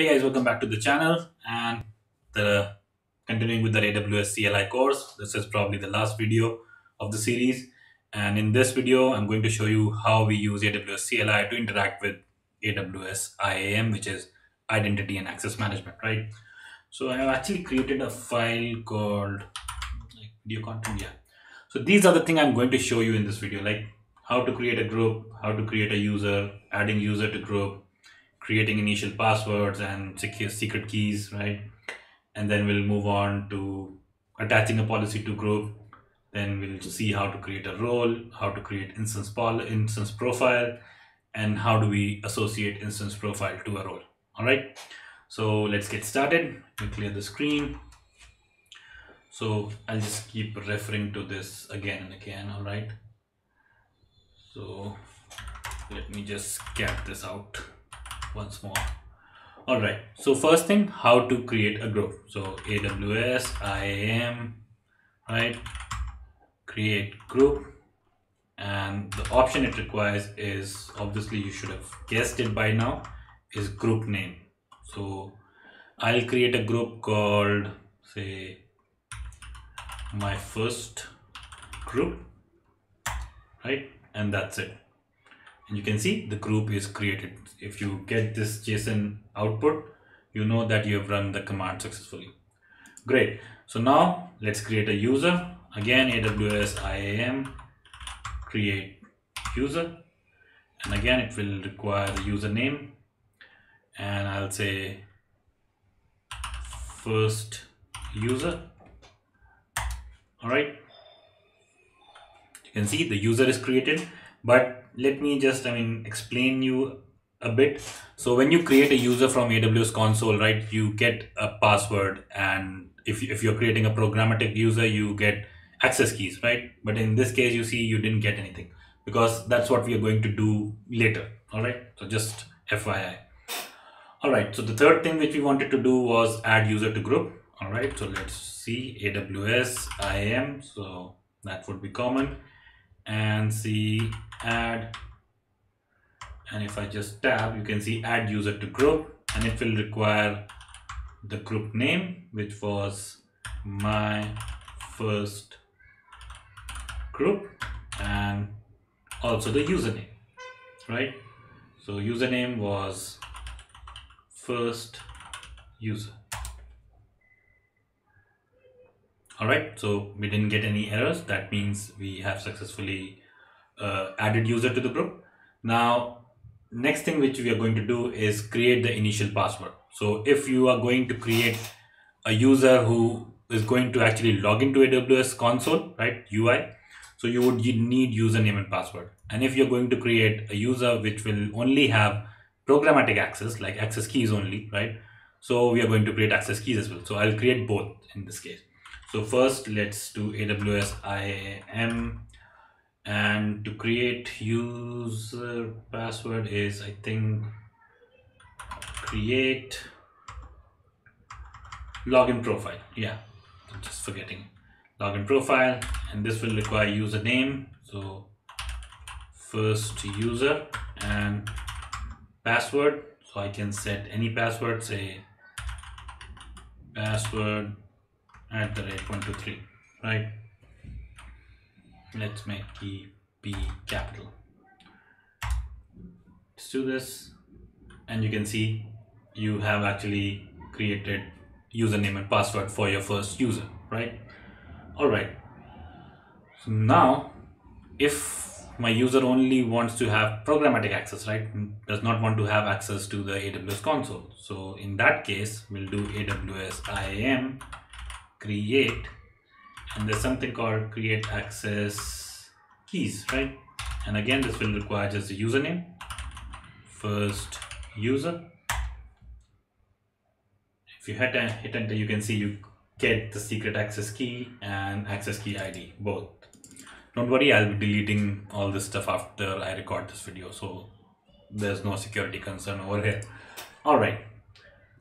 Hey guys, welcome back to the channel and the continuing with the AWS CLI course. This is probably the last video of the series. And in this video, I'm going to show you how we use AWS CLI to interact with AWS IAM, which is Identity and Access Management, right? So I have actually created a file called video content. Yeah. So these are the things I'm going to show you in this video, like how to create a group, how to create a user, adding user to group, creating initial passwords and secure secret keys, right? And then we'll move on to attaching a policy to group. Then we'll see how to create a role, how to create instance pol instance profile, and how do we associate instance profile to a role. All right. So let's get started. We clear the screen. So I'll just keep referring to this again and again. All right. So let me just get this out once more. All right so first thing how to create a group. So aws iam right? Create group. And the option it requires is obviously you should have guessed it by now is group name. So i'll create a group called say my first group right? And that's it and you can see the group is created. If you get this json output you know that you have run the command successfully. Great. So now let's create a user. Again aws iam create user. And again it will require the username. And i'll say first user. All right you can see the user is created. But let me just i mean explain you a bit. So when you create a user from aws console right you get a password. And if, if you're creating a programmatic user you get access keys right? But in this case you see you didn't get anything. Because that's what we are going to do later. All right? So just fyi all right. So the third thing which we wanted to do was add user to group. All right? So let's see. Aws iam so that would be common and see add. And if I just tab you can see add user to group and it will require the group name which was my first group and also the username right? So username was first user all right so we didn't get any errors. That means we have successfully uh, added user to the group. Now next thing which we are going to do is create the initial password. So if you are going to create a user who is going to actually log into aws console right ui so you would need username and password. And if you're going to create a user which will only have programmatic access like access keys only right so we are going to create access keys as well. So i'll create both in this case so first let's do aws iam and to create user password is i think create login profile. Yeah I'm just forgetting. Login profile and this will require username. So first user and password. So i can set any password say password at the rate 123 right? Let's make key be capital. Let's do this and you can see you have actually created username and password for your first user right? All right. So now if my user only wants to have programmatic access right does not want to have access to the aws console so in that case we'll do aws iam create and there's something called create access keys right? And again this will require just the username. First user. If you hit, hit enter you can see you get the secret access key and access key id both. Don't worry i'll be deleting all this stuff after i record this video so there's no security concern over here. All right.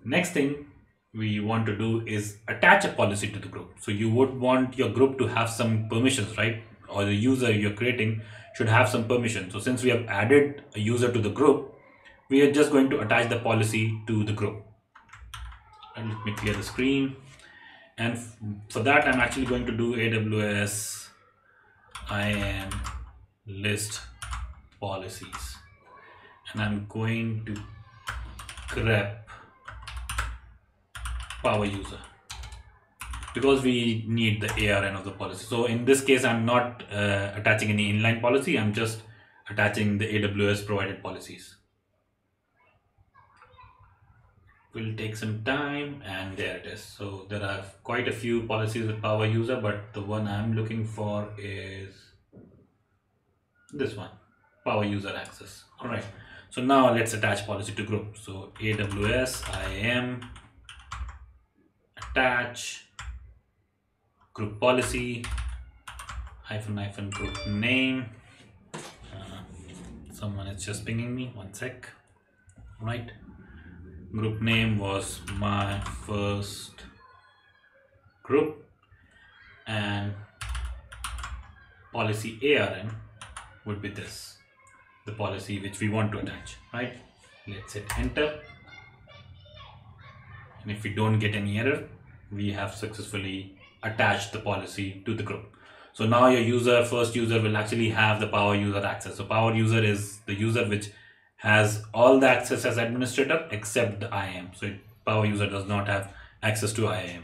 Next thing we want to do is attach a policy to the group. So you would want your group to have some permissions, right? Or the user you're creating should have some permission. So since we have added a user to the group, we are just going to attach the policy to the group. and let me clear the screen and for that I'm actually going to do AWS IAM list policies and I'm going to grep power user because we need the ARN of the policy. So in this case, I'm not uh, attaching any inline policy. I'm just attaching the AWS provided policies. Will take some time and there it is. So there are quite a few policies with power user, but the one I'm looking for is this one, power user access. All right. So now let's attach policy to group. So AWS IAM attach group policy hyphen hyphen group name. Uh, someone is just pinging me. One sec. Right. Group name was my first group and policy ARN would be this the policy which we want to attach right let's hit enter and if we don't get any error we have successfully attached the policy to the group. So now your user first user will actually have the power user access. So power user is the user which has all the access as administrator except the IAM so power user does not have access to IAM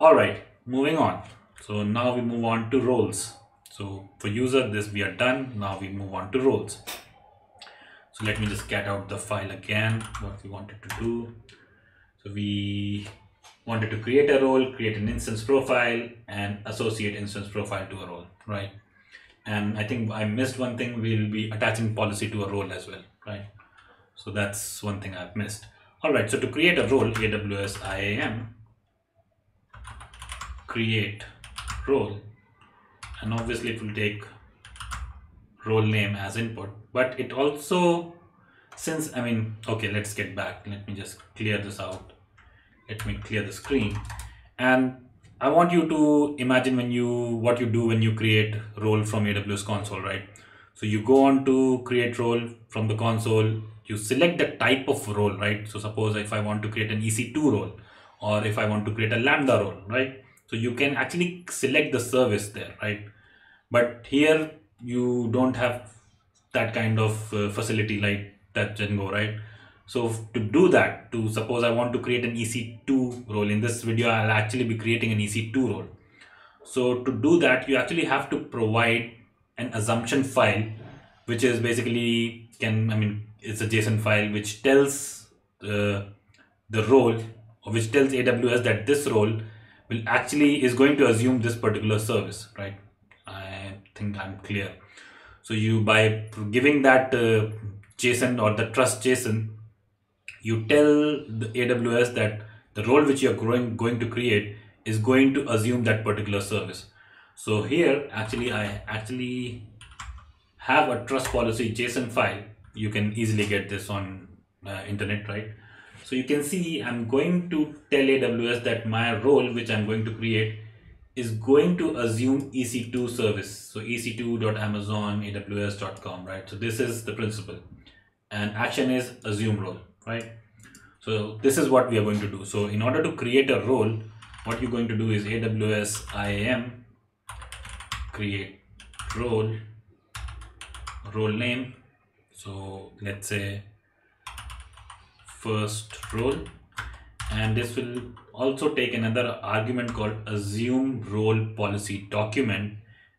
all right moving on. So now we move on to roles. So for user this we are done. Now we move on to roles. So let me just get out the file again what we wanted to do. So we wanted to create a role create an instance profile and associate instance profile to a role right? And i think i missed one thing we'll be attaching policy to a role as well right? So that's one thing i've missed. All right so to create a role aws iam create role. And obviously it will take role name as input but it also since I mean okay let's get back. Let me just clear this out let me clear the screen. And I want you to imagine when you what you do when you create role from AWS console right? So you go on to create role from the console. You select the type of role right? So suppose if I want to create an EC2 role or if I want to create a Lambda role right? So you can actually select the service there right? But here you don't have that kind of uh, facility like that Django, right? So to do that, to suppose I want to create an EC2 role, in this video I'll actually be creating an EC2 role. So to do that, you actually have to provide an assumption file, which is basically can, I mean, it's a JSON file which tells the, the role or which tells AWS that this role will actually is going to assume this particular service, right? I think I'm clear. So you by giving that uh, JSON or the trust JSON, you tell the AWS that the role which you're going, going to create is going to assume that particular service. So here actually I actually have a trust policy JSON file. You can easily get this on uh, internet, right? So you can see I'm going to tell AWS that my role which I'm going to create is going to assume EC2 service. So ec2.amazon.aws.com, right? So this is the principal. And action is assume role, right? So this is what we are going to do. So in order to create a role, what you're going to do is AWS IAM create role, role name. So let's say first role and this will also take another argument called assume role policy document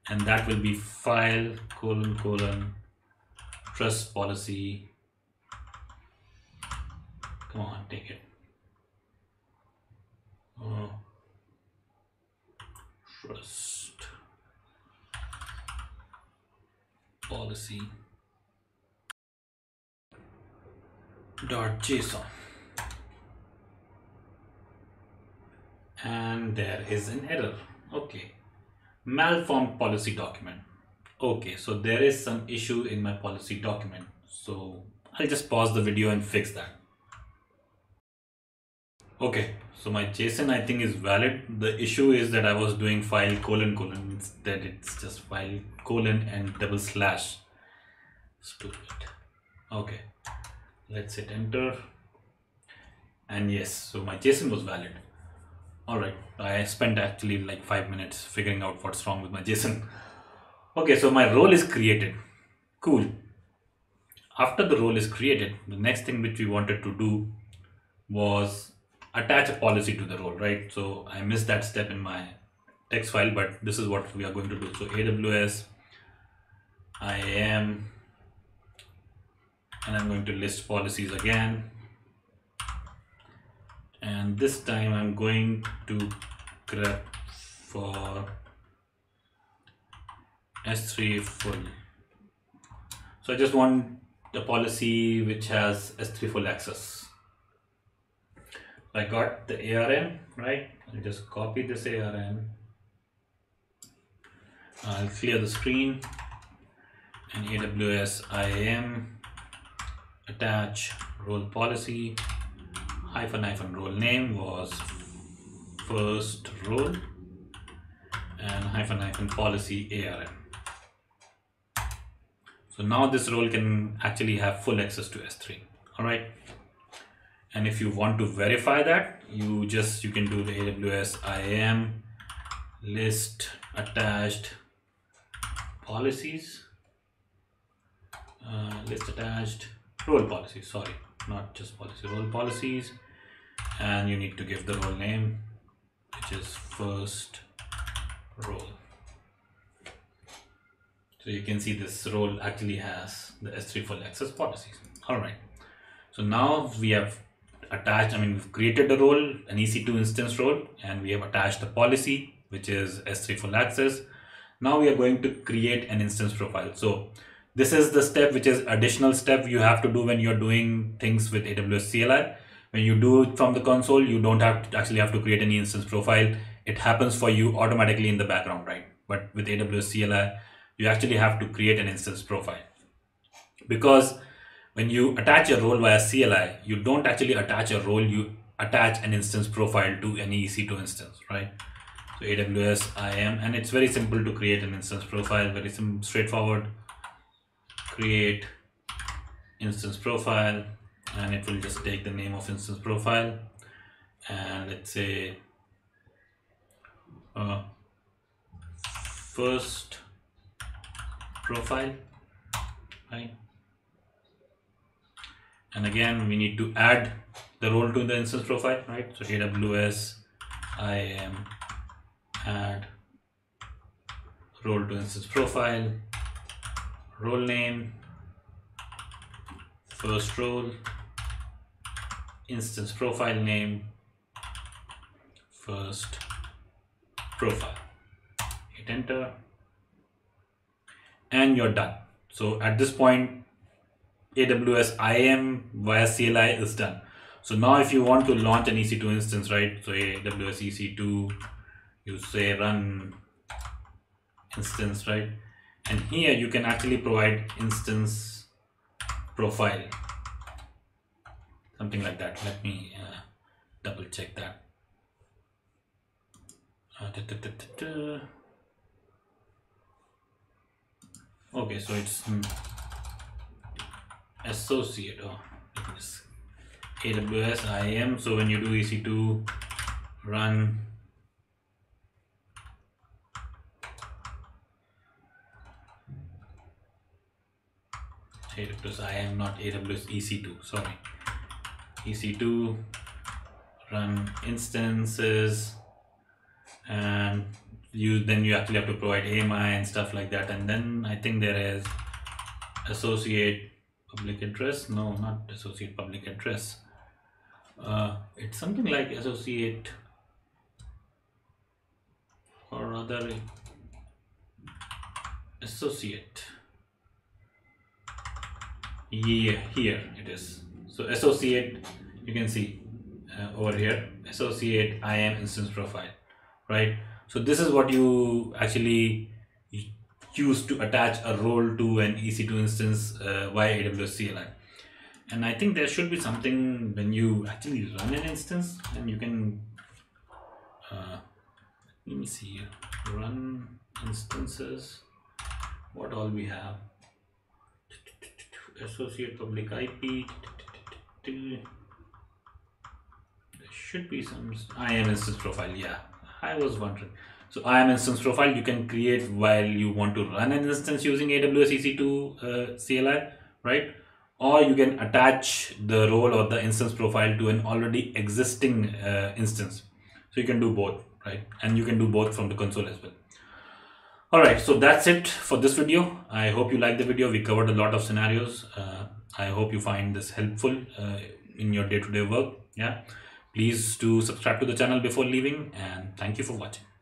and that will be file colon colon trust policy come on take it. Oh. trust. Policy. Dot json. And there is an error. Okay. Malformed policy document. Okay so there is some issue in my policy document. So I'll just pause the video and fix that okay. So my JSON I think is valid. The issue is that I was doing file colon colon. Instead it's just file colon and double slash. Stupid. Okay. Let's hit enter. And yes so my json was valid. All right. I spent actually like five minutes figuring out what's wrong with my json okay so my role is created. Cool. After the role is created the next thing which we wanted to do was attach a policy to the role right so i missed that step in my text file but this is what we are going to do so aws iam and i'm going to list policies again and this time I'm going to grep for S3 full. So I just want the policy which has S3 full access. I got the ARN, right? I just copy this ARN. I'll clear the screen and AWS IAM attach role policy hyphen hyphen role name was first role and hyphen hyphen policy ARN. So now this role can actually have full access to S3. All right. And if you want to verify that, you just you can do the AWS IAM list attached policies. Uh, list attached role policies sorry not just policy role policies. And you need to give the role name which is first role. So you can see this role actually has the S3 full access policies. All right. So now we have attached I mean we've created a role an EC2 instance role and we have attached the policy which is S3 full access. Now we are going to create an instance profile. So this is the step which is additional step you have to do when you're doing things with AWS CLI when you do it from the console you don't have to actually have to create any instance profile. It happens for you automatically in the background right? But with aws cli you actually have to create an instance profile. Because when you attach a role via cli you don't actually attach a role you attach an instance profile to any ec2 instance right? So aws iam and it's very simple to create an instance profile very sim- straightforward. Create instance profile and it will just take the name of instance profile. And let's say uh, first profile right and again we need to add the role to the instance profile right? So aws iam add role to instance profile role name first role instance profile name first profile. Hit enter. And you're done. So at this point aws iam via cli is done. So now if you want to launch an ec2 instance right so aws ec2 you say run instance right? And here you can actually provide instance profile. Something like that. Let me uh, double check that. Uh, da, da, da, okay so it's mm, associate oh aws iam so when you do ec2 run. AWS IAM not AWS EC2 sorry. EC2 run instances and you then you actually have to provide AMI and stuff like that. And then I think there is associate public address no not associate public address uh, it's something like associate or rather associate. Yeah here it is. So associate you can see uh, over here. Associate IAM instance profile right? So this is what you actually use to attach a role to an EC2 instance uh, via AWS CLI and I think there should be something when you actually run an instance and you can uh, let me see here. Run instances. What all we have? Associate public IP there should be some IAM instance profile. Yeah, I was wondering. So IAM instance profile you can create while you want to run an instance using AWS EC2 uh, CLI, right? Or you can attach the role or the instance profile to an already existing uh, instance. So you can do both, right? And you can do both from the console as well. All right, so that's it for this video. I hope you like the video. We covered a lot of scenarios. Uh, I hope you find this helpful uh, in your day-to-day -day work. Yeah, please do subscribe to the channel before leaving and thank you for watching.